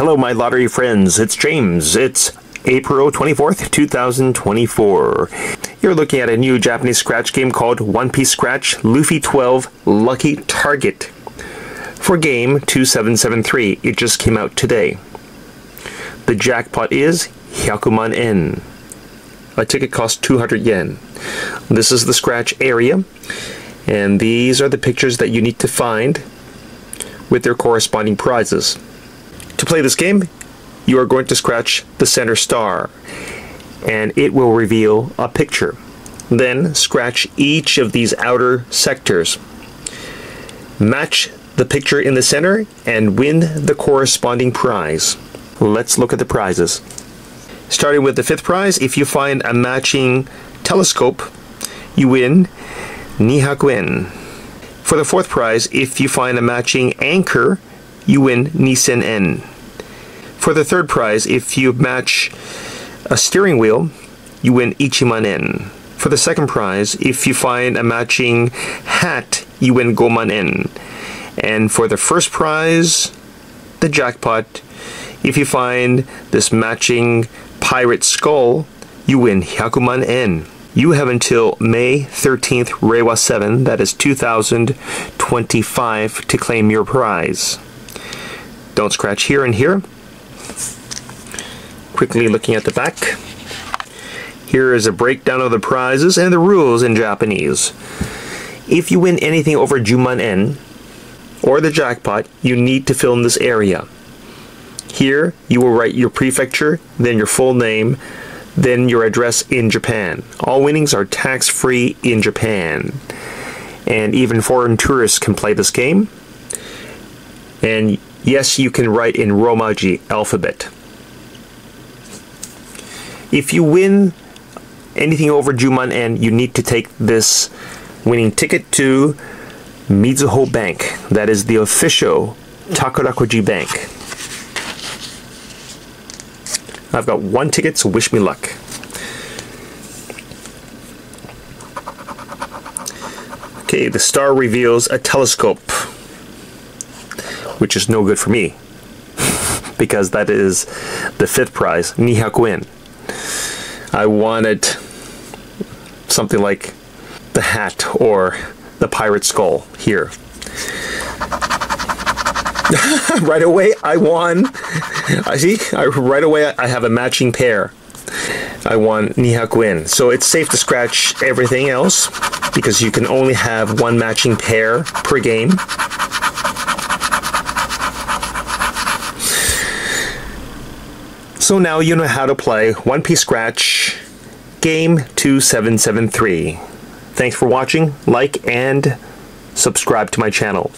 Hello, my lottery friends. It's James. It's April 24th, 2024. You're looking at a new Japanese scratch game called One Piece Scratch Luffy 12 Lucky Target for game 2773. It just came out today. The jackpot is Hyakuman en. A ticket costs 200 yen. This is the scratch area, and these are the pictures that you need to find with their corresponding prizes. Play this game, you are going to scratch the center star, and it will reveal a picture. Then scratch each of these outer sectors. Match the picture in the center and win the corresponding prize. Let's look at the prizes. Starting with the fifth prize, if you find a matching telescope, you win Nihakuen. For the fourth prize, if you find a matching anchor, you win Nisen en. For the third prize, if you match a steering wheel, you win Ichiman en. For the second prize, if you find a matching hat, you win Goman en. And for the first prize, the jackpot, if you find this matching pirate skull, you win Hyakuman en. You have until May 13th, Reiwa 7, that is 2025, to claim your prize. Don't scratch here and here. Quickly looking at the back. Here is a breakdown of the prizes and the rules in Japanese. If you win anything over Juman en or the jackpot, you need to fill in this area. Here, you will write your prefecture, then your full name, then your address in Japan. All winnings are tax-free in Japan. And even foreign tourists can play this game. And yes, you can write in Romaji alphabet. If you win anything over Juman and you need to take this winning ticket to Mizuho Bank. That is the official Takarakuji Bank. I've got one ticket, so wish me luck. Okay, the star reveals a telescope, which is no good for me, because that is the fifth prize, Nihakuen. I wanted something like the hat or the pirate skull here. right away, I won. I see. I, right away, I have a matching pair. I won Nihakuen. So it's safe to scratch everything else because you can only have one matching pair per game. So now you know how to play One Piece Scratch Game 2773. Thanks for watching, like, and subscribe to my channel.